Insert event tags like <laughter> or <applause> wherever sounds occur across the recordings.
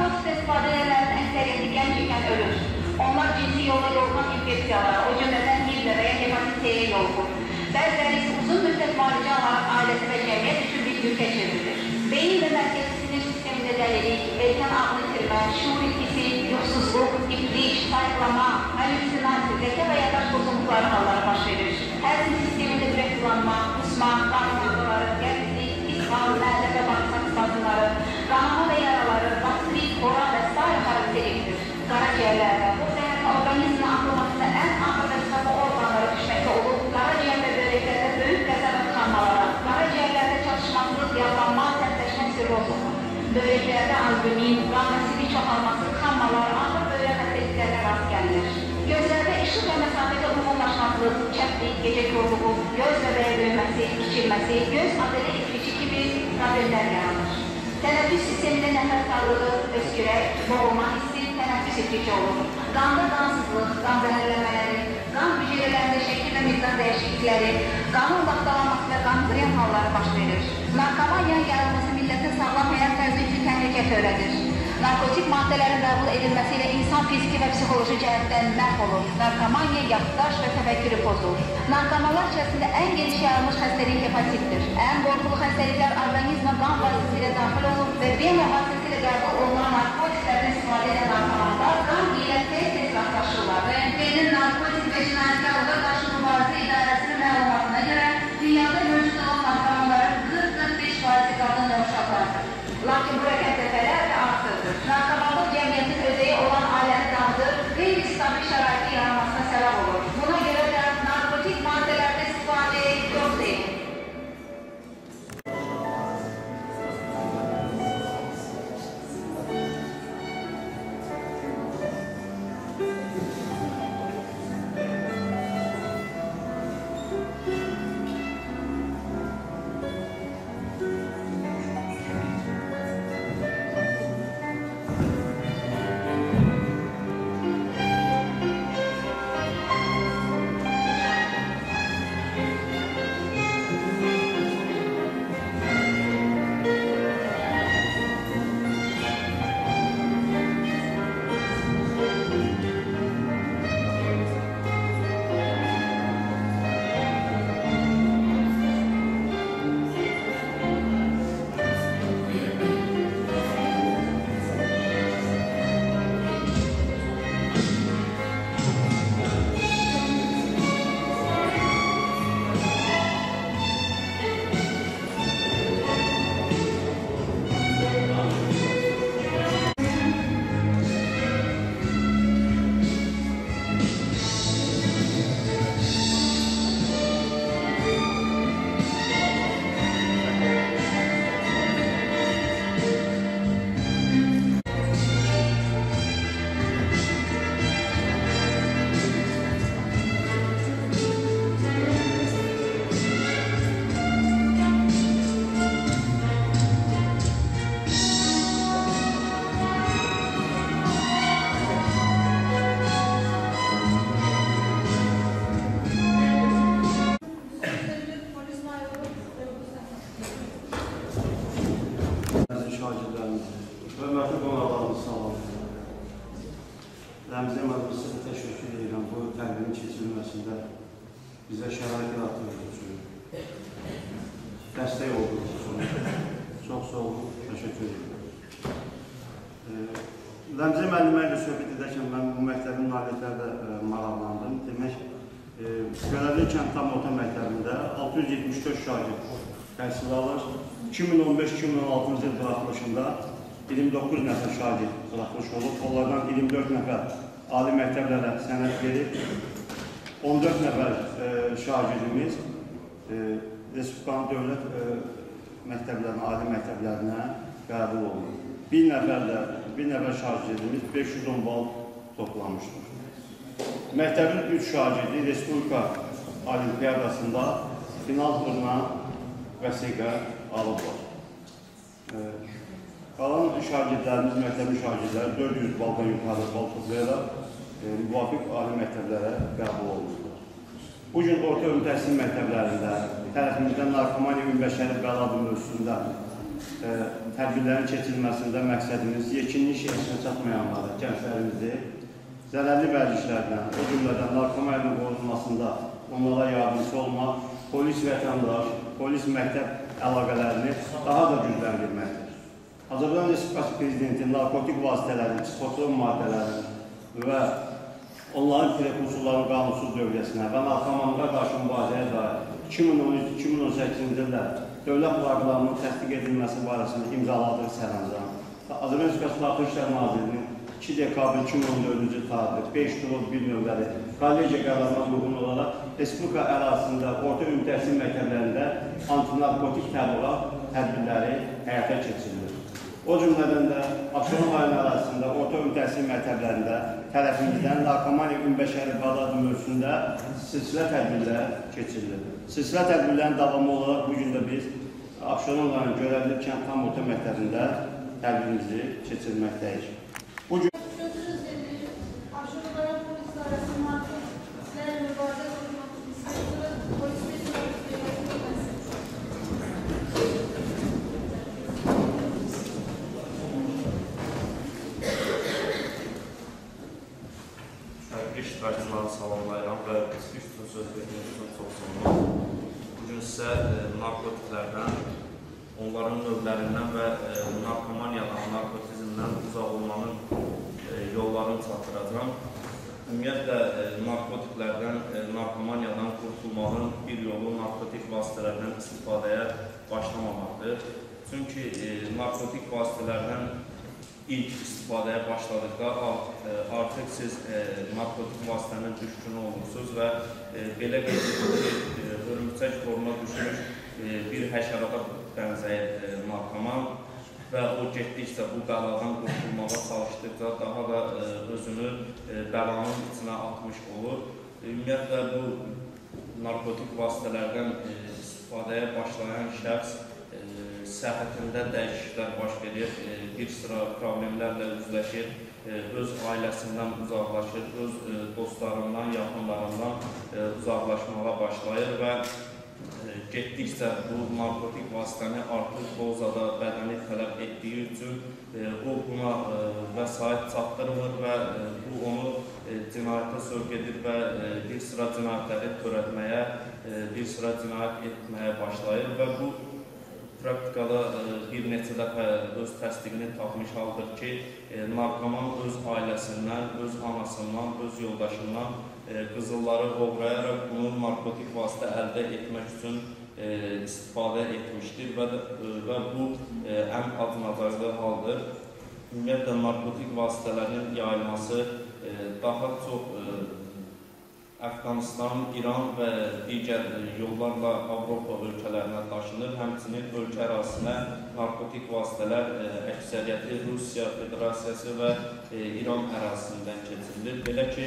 narkotik istifade edenlerin ekseriyeti gençken ölür. Onlar cinsi yolla yoluna infeksiyalar, o cümleden HIV'le veya hepatit C'ye yoldur. Bezleri uzun müddet varıcı olarak ailesi ve cemiyet için bir yüke çevrilir. Beyin ve merkezi sinir sisteminde delilik, erken aklı kirme, şuur etkisi, yurtsuzluk, ipliş, sayıklama, halüsinasi, zeka ve yataş bozuklukları halları baş verir. Her sisteminde direkt kullanma, kusma, kan sızmaları, gerginlik, ismar, elde ve bağırsak sızmaları, kanama ve yaraları, bakteri xora və s. xarakterlikdir. Qaraciyərlərdə bu zəhər orqanizmin atılmasında ən ağır və sıxı orqanlara düşməkdə olub, qaraciyər və böbreklərdə böyük qəzə və tıxanmalara, qaraciyərlərdə çatışmazlıq, yağlanma, sərtləşmə sirrozu, böbreklərdə albumin, qan asidi çoxalması, tıxanmalar, ağır böyrək xəstəliklərlə rast gəlinir. Gözlərdə işıq və məsafədə uyğunlaşmazlıq, çəplik, gecə korluğu, göz bəbəyə böyüməsi, kiçilməsi, göz adələ iflici kimi problemlər yaranır. Tənəffüs sistemində nəfəs darlığı, öskürək, boğulma hissi, tənəffüs iflici olur. Qanda qansızlıq, qan zəhərlənmələri, qan hüceyrələrində şəkil və miqdar dəyişiklikləri, qanın vaxtalanması və qan qriyan halları baş verir. Narkomaniya yaranması millətə sağlam həyat tərzi üçün təhlükə törədir. Narkotik maddələrin qəbul edilməsi ilə insan fiziki və psixoloji cəhətdən məhv olur. Narkomaniya yaxdaş və təfəkkürü pozur. Narkomanlar içərisində ən geniş yayılmış xəstəlik hepatitdir. Ən qorxulu xəstəliklər orqanizmə qan vasitəsilə daxil olur və vena vasitəsilə qəbul olunan narkotiklərdən istifadə edən narkomanlar qan ilə tez-tez rastlaşırlar. BMT-nin narkotik və cinayətkarlığa qarşı mübarizə idarəsinin məlumatına görə dünyada mövcud olan narkomanların 40-45 faizi qadın və uşaqlardır. Lakin bu rəqəm buraxılışında 29 nəfər şagird buraxılış olub. Onlardan 24 nəfər ali məktəblərə sənəd verib. 14 nəfər e, şagirdimiz e, Respublikanın dövlət e, məktəblərinə, ali məktəblərinə qəbul olunur. Bir nəfər də, bir nəfər şagirdimiz 510 bal toplamışdır. Məktəbin 3 şagirdi Respublika Olimpiyadasında final turuna vəsiqə alıblar. E, qalan şagirdlərimiz, məktəbin şagirdləri 400 baldan yuxarı bal toplayaraq e, müvafiq ali məktəblərə qəbul olunurlar. Bu gün orta ümumi təhsil məktəblərində tərəfimizdən narkomaniya ümumi bəşəri bəladır mövzusunda e, tədbirlərin keçirilməsində məqsədimiz yekinlik şəxsinə çatmayanları, gənclərimizi zərərli vərdişlərdən, o cümlədən narkomanın qorunmasında onlara yardımcı olmaq, polis vətəndaş, polis məktəb əlaqələrini daha da gücləndirməkdir. Azərbaycan Respublikası Prezidenti narkotik vasitələrin, psixotrop maddələrin və onların prekursorların qanunsuz dövləsinə və narkomanlığa qarşı mübarizəyə dair 2013-2018-ci ildə dövlət proqramının təsdiq edilməsi barəsində imzaladığı sərəncam və Azərbaycan Respublikası Daxili İşlər Nazirliyinin 2 dekabr 2014-cü tarixli 5 turul 1 növbəli kollegiya qərarına uyğun olaraq Respublika ərazisində orta ümumi təhsil məktəblərində antinarkotik təbliğat tədbirləri həyata keçirilir. O cümlədən də Abşeron rayonu ərazisində orta ümumi təhsil məktəblərində tərəfimizdən narkomaniya ümumbəşəri qadağan mövzusunda silsilə tədbirlər keçirilir. Silsilə tədbirlərin davamı olaraq bu gün də biz Abşeron rayonu görevli kənd tam orta məktəbində tədbirimizi keçirməkdəyik. Bu gün Götürüz dedi, aşağılara polis arasında sizlerle mübadele olmak istiyorsanız polis bir Təbrik iştirakçılarını salamlayıram və üç gün söz verdiyiniz üçün çox sağ olun. Sizə e, narkotiklərdən, onların növlərindən və e, narkomaniyadan, narkotizmdən uzaq olmanın e, yollarını çatdıracağam. Ümumiyyətlə, narkotiklərdən, narkomaniyadan qurtulmağın bir yolu narkotik vasitələrdən istifadəyə başlamamaqdır. Çünki narkotik vasitələrdən ilk istifadəyə başladıqda e, artıq siz e, narkotik vasitənin düşkünü olursunuz və e, belə qeyd ki, hörümçək toruna düşmüş bir həşərata bənzəyir narkoman və o getdikcə bu bəladan qurtulmağa çalışdıqca daha da özünü bəlanın içinə atmış olur. Ümumiyyətlə bu narkotik vasitələrdən istifadəyə başlayan şəxs səhhətində dəyişikliklər baş verir, e, bir sıra problemlərlə üzləşir, e, öz ailəsindən uzaqlaşır, öz e, dostlarından, yaxınlarından uzaqlaşmağa başlayır və getdikcə bu narkotik vasitəni artıq dozada bədəni tələb etdiyi üçün o buna vəsait çatdırmır və bu onu cinayətə sövq edir və bir sıra cinayətləri törətməyə, bir sıra cinayət etməyə başlayır və bu praktikada e, bir neçə dəfə öz təsdiqini tapmış haldır ki, e, narkoman öz ailəsindən, öz anasından, öz yoldaşından e, qızılları oğrayaraq bunu narkotik vasitə əldə etmək üçün istifadə etmişdir və, və bu ən acınacaqlı haldır. Ümumiyyətlə, narkotik vasitələrin yayılması daha çox Əfqanistan, İran və digər yollarla Avropa ölkələrinə daşınır. Həmçinin ölkə ərazisinə narkotik vasitələr e, əksəriyyəti Rusiya Federasiyası və e, İran ərazisindən keçirilir. Belə ki,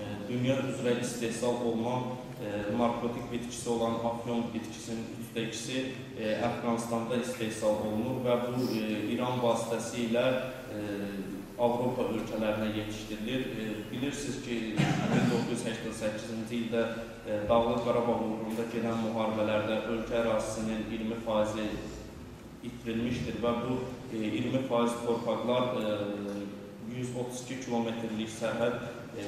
e, dünya üzrə istehsal olunan narkotik bitkisi olan afyon bitkisinin üçdə ikisi Əfqanistanda istehsal olunur və bu İran vasitəsilə Avropa ölkələrinə yetişdirilir. E, bilirsiniz ki, <laughs> 1988-ci ildə e, Dağlıq Qarabağ uğrunda gedən müharibələrdə ölkə ərazisinin 20%-i itirilmişdir və bu e, 20% torpaqlar e, 132 kilometrlik sərhəd e,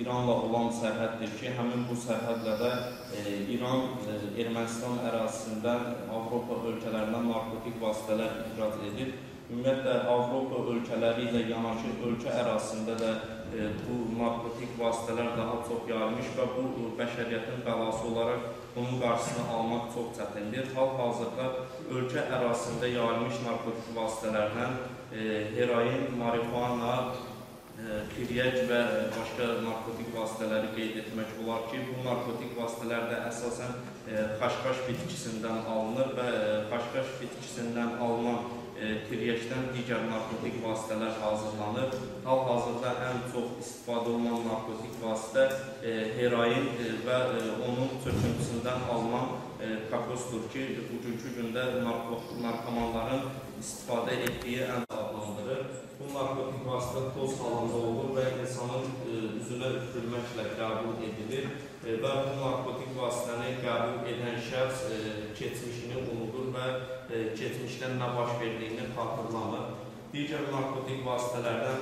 İranla olan sərhəddir ki, həmin bu sərhədlə də e, İran e, Ermənistan ərazisindən Avropa ölkələrindən narkotik vasitələr ixrac edir. Ümumiyyətlə Avropa ölkələri ilə yanaşı ölkə ərazisində də e, bu narkotik vasitələr daha çox yayılmış və bu e, bəşəriyyətin bəlası olaraq bunun qarşısını almaq çox çətindir. Hal-hazırda ölkə ərazisində yayılmış narkotik vasitələrdən e, heroin, marihuana, e, tiryək və başqa narkotik vasitələri qeyd etmək olar ki, bu narkotik vasitələr də əsasən e, xaşxaş bitkisindən alınır və e, xaşxaş bitkisindən alınan e, tiryəkdən digər narkotik vasitələr hazırlanır. Hal-hazırda ən çox istifadə olunan narkotik vasitə e, heroin e, və e, onun çöküntüsündən alınan e, kakosdur ki, bugünkü gündə narko narkomanların istifadə etdiyi ən adlandırır. Bu narkotik vasitə toz halında olur və insanın e, üzünə üfürməklə qəbul edilir e, və bu narkotik vasitəni qəbul edən şəxs e, keçmişini unudur və e, keçmişdə nə baş verdiyini xatırlamır. Digər narkotik vasitələrdən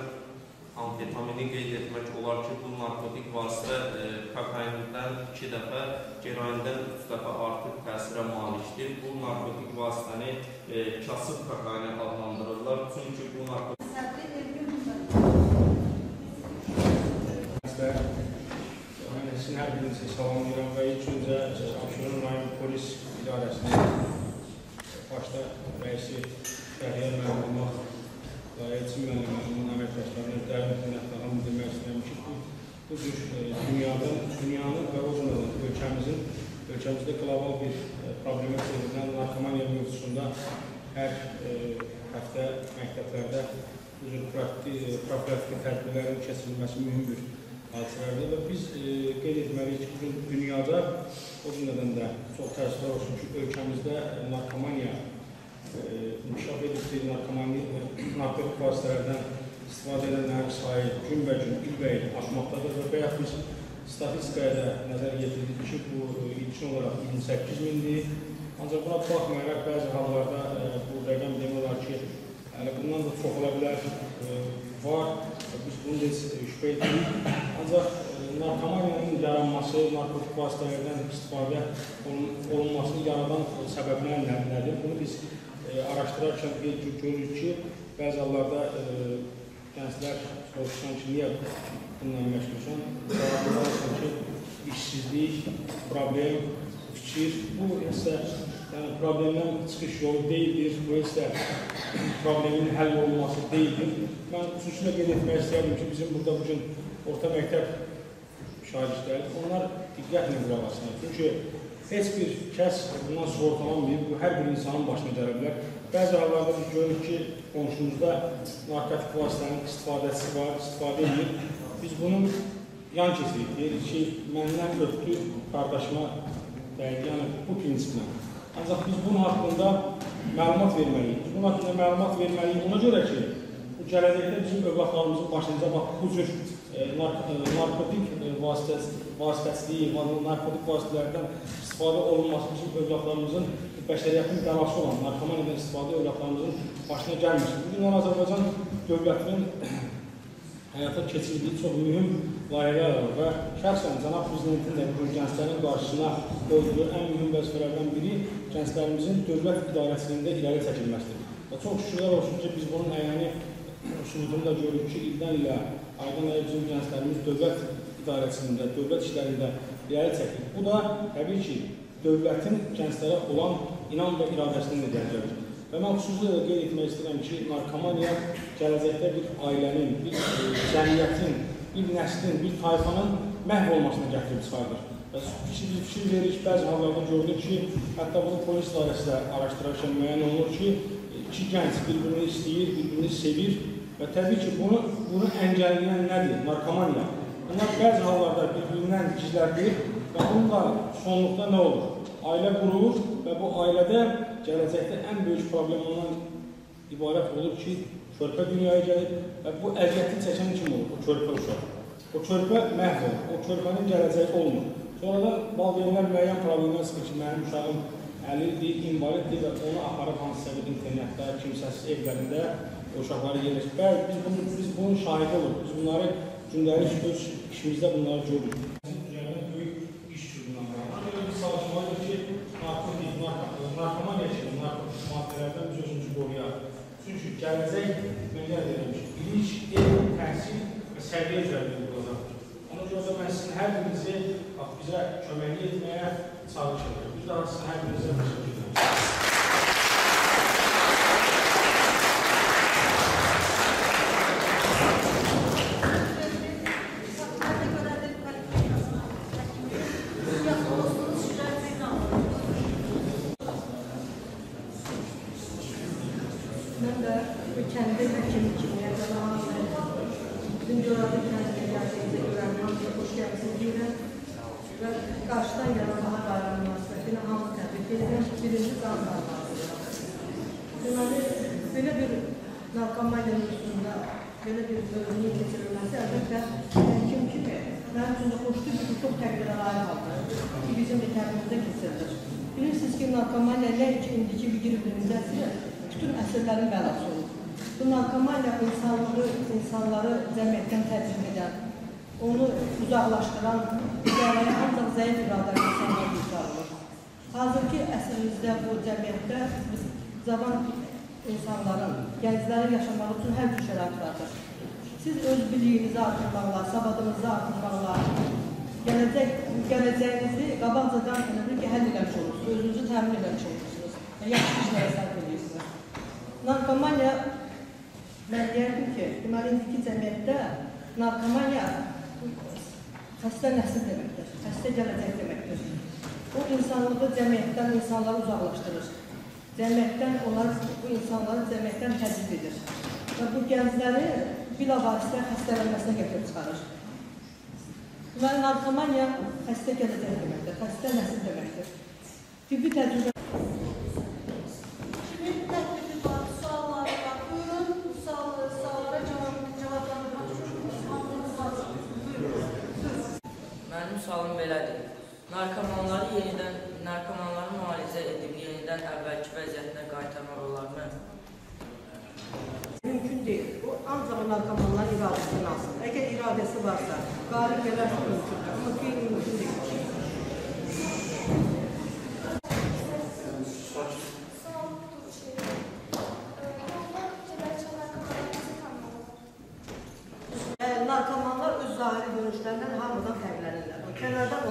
amfetamini qeyd etmək olar ki, bu narkotik vasitə e, kokaindən 2 dəfə, geroindən 3 dəfə artıq təsirə malikdir. Bu narkotik vasitəni e, kasıb kokaini adlandırırlar. Çünki bu narkotik sizin hər birinizi salamlayıram və ilk öncə Abşeron rayon polis idarəsinin başda rəisi Fəhriyə müəllimə Elçin müəllimə, onun əməkdaşlarına dəvət minnətdarlığımı bildirmək istəyirəm ki, bu, bu cür dünyada, dünyanın və o cümlədən ölkəmizin, ölkəmizdə qlobal bir problemə çevrilən narkomaniya mövzusunda hər e, həftə məktəblərdə bu cür profilaktik tədbirlərin keçirilməsi mühüm bir hadisələrdir və biz e, qeyd etməliyik ki, bugün dünyada o cümlədən də çox təəssüflər olsun ki, ölkəmizdə narkomaniya e, inkişaf edibdir, narkomani, e, narkotik vasitələrdən istifadə edənlərin sayı günbə-gün, ilbəil artmaqdadır və bayaq biz statistikaya da nəzər yetirdik ki, bu e, ilkin olaraq 28 mindir. Ancaq buna baxmayaraq bəzi hallarda e, bu rəqəm demək olar ki, yəni bundan da çox ola bilər e, var. Biz bunu da e, şübhə edirik. Ancaq narkomaniyanın yaranması, narkotik vasitələrdən istifadə olun- olunmasını yaradan səbəblər nə- nədir? Bunu biz araşdırarkən görürük ki, bəzi hallarda gənclər soruşsan ki, niyə bununla məşğulsan? Cavablar olsun ki, işsizlik, problem, fikir, bu isə yəni, problemdən çıxış yolu deyildir, bu isə problemin həll olunması deyildir. Mən xüsusilə qeyd etmək istəyərdim ki, bizim burada bugün orta məktəb şagirdləri, onlar diqqətlə qulaq asınlar. Çünki heç bir kəs bundan sığortalanmayıb, bu hər bir insanın başına gələ bilər. Bəzi hallarda biz görürük ki, qonşumuzda narkotik vasitənin istifadəçisi var, istifadə edir. Biz bunun yan kesirik, deyirik ki, məndən ötdü qardaşıma dəydi, yəni bu prinsiplə. Ancaq biz bunun haqqında məlumat verməliyik. Biz bunun haqqında məlumat verməliyik ona görə ki, bu gələcəkdə bizim övladlarımızın başınıza bax bu cür e, nark e, narkotik e, vasitəs vasitəçiliyi, va- narkotik vasitələrdən istifadə olunması bizim övladlarımızın bəşəriyyətin bəlası olan narkomaniyadan istifadə övladlarımızın başına gəlməsin. Bu gün Azərbaycan dövlətinin həyata keçirdiyi çox mühüm layihələr var və şəxsən cənab prezidentin də bu gənclərin qarşısına qoyduğu ən mühüm vəzifələrdən biri gənclərimizin dövlət idarəsində irəli çəkilməsidir. Və çox şükürlər olsun ki, biz bunun əyani üsulunu da görürük ki, ildən ilə aydan aya bizim gənclərimiz dövlət idarəsində, dövlət işlərində irəli çəkilir. Bu da təbii ki, dövlətin gənclərə olan inam və iradəsinin nəticəsidir. Və mən xüsusilə qeyd etmək istəyirəm ki, narkomaniya gələcəkdə bir ailənin, bir e, cəmiyyətin, bir nəslin, bir tayfanın məhv olmasına gətirib çıxardır. Və fikir, fikir veririk, bəzi hallarda görülür ki, hətta bunu polis dairəsi də araşdırarkən müəyyən olunur ki, iki gənc bir-birini istəyir, bir-birini sevir və təbii ki, bunu, bunu əngəlləyən nədir? Narkomaniya. Bunlar bəzi hallarda bir-birindən gizlədilir və bununla sonluqda nə olur? Ailə qurulur və bu ailədə gələcəkdə ən böyük problem ondan ibarət olur ki, körpə dünyaya gəlir və bu əziyyəti çəkən kim olur? O körpə uşaq. O körpə məhv olur. O körpənin gələcəyi olmur. Sonradan valideynlər müəyyən problemlər çıxır ki, mənim uşağım əlildir, invaliddir və onu aparıb hansısa bir internetdə, kimsəsiz evlərində o uşaqları yerləşir. Bəli, biz, bunu, biz bunun şahidi oluruq. Biz bunları gündəlik öz işimizdə bunları görürük. Bizim üzərində böyük iş gücündən var. Ona görə biz çalışmalıyıq ki, narkotik, narkotik, narkomaniya kimi narkotik maddələrdən biz özümüzü qoruyaq. Çünki gələcək, deyirəm ki, bilinç, elm, təhsil və səviyyə üzərində qurulacaqdır. Ona görə də mən sizin hər birinizi bax, bizə köməklik etməyə çalışıram. Biz daha sizin hər birinizə təşəkkür edirəm. Mən də bu kəndə həkim kimi yaralanmışam. Bizim coğrafi kəndə gəldiyimizə görə hamıya xoş gəlmisiniz deyirəm. Və qarşıdan yaranmağa dair münasibətinə hamı təbrik edirəm. Birinci qan davası. Deməli, belə bir narkomaniya mövzusunda belə bir bölümün keçirilməsi əlbəttə həkim kimi mənim üçün də xoşdur ki, bu çox təqdirə layiq haldır ki, bizim məktəbimizdə keçirilir. Bilirsiniz ki, narkomaniya nə ki, indiki bir günümüzdədir. bütün əsrlərin bəlası olub. Bu narkomaniya insanlığı, insanları cəmiyyətdən təcrid edən, onu uzaqlaşdıran, idarəyə ancaq zəif iradəli insanlar olur. Hazırki əsrimizdə bu cəmiyyətdə biz cavan insanların, gənclərin yaşamaq üçün hər cür şərait vardır. Siz öz biliyinizi artırmaqla, savadınızı artırmaqla, gələcək, gələcəyinizi qabaqcadan bil ki, həll eləmiş olursunuz, özünüzü təmin eləmiş olursunuz, yaxşı işlərə sərf edirsiniz. Narkomaniya, mən deyərdim ki, deməli, indiki cəmiyyətdə narkomaniya xəstə nəsil deməkdir, xəstə gələcək deməkdir. O insanlığı cəmiyyətdən insanları uzaqlaşdırır. Cəmiyyətdən onlar, bu insanları cəmiyyətdən təcrid edir. Və bu gəncləri bilavasitə xəstələnməsinə gətirib çıxarır. Deməli, narkomaniya xəstə gələcək deməkdir, xəstə nəsil deməkdir. Tibbi təcrübə bu sualım belədir. Narkomanları yenidən, narkomanları müalicə edib yenidən əvvəlki vəziyyətinə qaytarmaq olarmı? mümkün deyil. O ancaq narkomanların iradəsindən alsın. Əgər iradəsi varsa, qeyri-mümkün deyil. Və narkomanlar öz zahiri görünüşlərindən hamıdan fərqlənirlər. Kənardan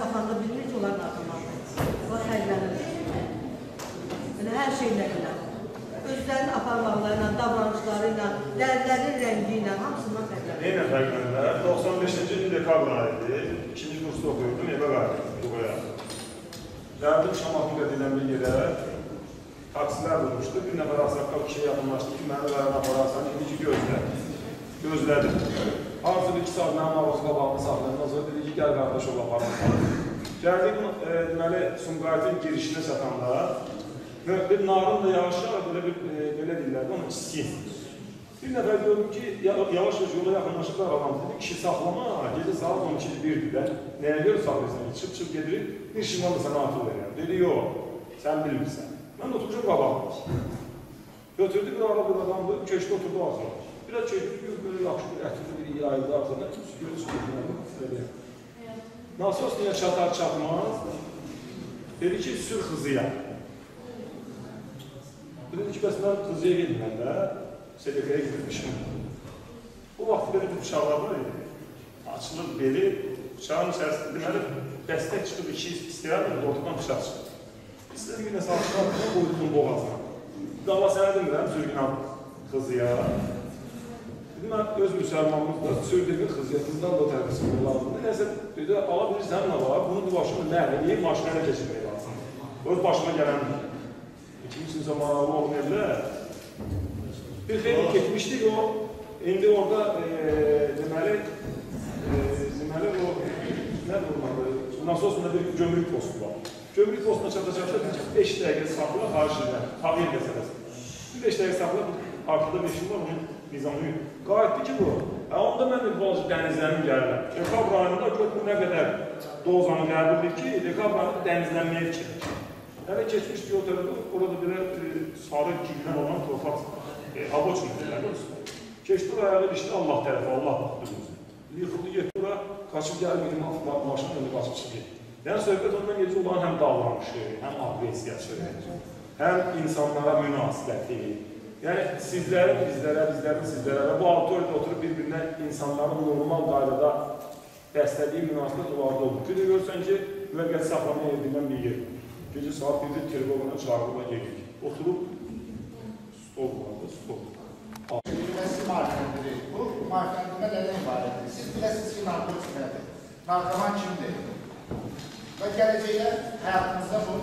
baxanda bilinir ki, onlar narkomanlar. Onlar fərqlənirlər. Yəni hər şeylə ilə. Özlərinin aparmaqlarıyla, davranışları ilə, dərlərinin rəngi ilə hamısından fərqlənirlər. Neyle fərqlənirlər? 95-ci il dekabr ayıydı. İkinci kursda oxuyordum, evə qayıtdım Dubaya. Gəldim Şamaxında deyilən bir yerə. Taksilər durmuşdu. Bir nəfər asaqqa kişiyə yaxınlaşdı ki, məni qayana apararsan, dedi ki, gözlə. Gözlədim. Artıq iki saat mənim ağzına bağlı saxlayandan sonra dedi ki, gəl qardaş ol apararsan. Gəldik, e, deməli, Sumqayıtın girişinə çatanda və bir narın da yavaş-yavaş belə bir, e, belə deyirlər, onu iskin. Bir nəfər gördüm ki, ya- yavaş-yavaş yola yaxınlaşıb da adam dedi, kişi saxlama, gecə saat 12-dir, 1-dir. Nəyə görə saxlayırsan? Çıp-çıp gedir, bir şimal da sənə atıl verirəm. Dedi, yox, sən bilmirsən. Mən də oturmuşum qabağımda. Götürdü bir ara bir adamdı, köşkdə oturdu ağzına. Biraz çəkdi, bir böyle yaxşı bir ətrafı bir yayıldı ağzına, göz çıkırdı. Nasosluya çatar çatmaz, dedi ki, sür kızıya. Dedi ki, bəs mən kızıya gedməm də, sedefeye gitmişim. Bu vaxt belə bir bıçaqlar var idi. Açılır beli, bıçağın içərisində deməli, dəstək çıxıb iki istəyərdim, ortadan bıçaq çıxır. İstədi ki, nəsə aşağı qoydum boğazına. Dava sənə demirəm, sürgün kızıya. Dedim, mən öz müsəlmanımızda sürdüğü kızıya, kızdan da tərbiyəsi lazımdır. Nəsə, dedi, ala bilirsən nə var, bunu bu başımı nə, niyə maşinə keçirmək lazım? Öz başıma gələndir. İkincisi zamanı olmayabilir. Bir xeyli getmişdik o, indi orada e, deməli, e, deməli o, onun adı? Nasosunda bir gömrük postu var. Gömrük postuna çata-çata 5 dəqiqə saxla qarşıda, tabir məsələsi. Bir 5 dəqiqə saxla, arkada bir işim var, onun nizamı. Qayıtdı ki bu. Hə, onda mən bazı dənizlərim gəlirəm. Dekabr ayında götür nə qədər dozanı qəbul ki, dekabr ayında dənizlənməyə fikirləşir. Keçmişdi o tərəfə, orada belə e, sarı gildən olan torpaq e, aboç müdürlər Keçdi ayağı düşdü Allah tərəfə, Allah baxdı. Yıxıldı, getdi ora, qaçıb gəlmedi, ma maşın önü qaçıb çıxdı. Yəni söhbət ondan gecə olan həm davranışı, həm aqressiyası, həm insanlara münasibəti. Yəni sizlərin bizlərə, bizlərin sizlərə və bu auditoriyada oturub bir-birinə insanların normal qaydada bəslədiyi münasibət onlarda olur. Də görürsən ki, müvəqqəti saxlama evindən bir yer. Gecə saat 1-də telefonla çağırıbla gelirik. Oturub stol vardı, stol. Bilməsi marifəndiri. Bu marifəndimə nədən ibarətdir? Siz biləsiniz ki, narkotik nədir? Narkoman kimdir? Və gələcəkdə həyatınızda bununla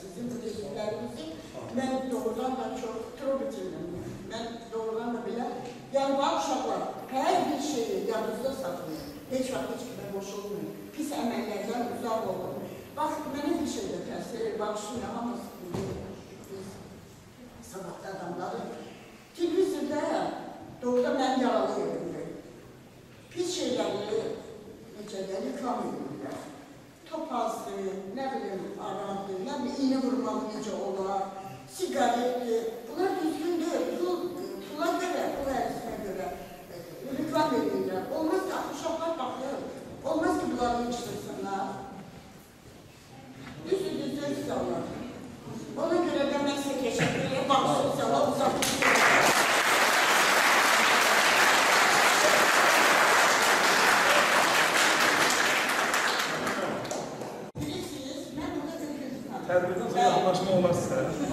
sizin bu dediklərinizi mən doğrudan da çox trubicimim. Mən doğrudan da belə, yəni bu uşaqlar hər bir şeyi yadınızda saxlayın. Heç vaxt heç kimə qoşulmayın. Pis əməllərdən uzaq olun. Bax, mənə bir şey də təsir edir. Baxışın hamımız biz sabahlı adamları. Televizorda doğrudan mən yaralıyım. Pis şeyləri necə reklam edirlər. topazlı, ne bileyim aradı, ne iğne vurmalı nice ola, sigaretli. Bunlar düzgün değil. Pul, pula göre, pul erisine göre e, reklam verirler. Olmaz ki akışaklar bakıyor. Olmaz ki bunları içtirsinler. Düzü düzü insanlar. Ona göre de ben size teşekkür. Bak sosyal uzak. É muito, Evet, evet. Evet, evet.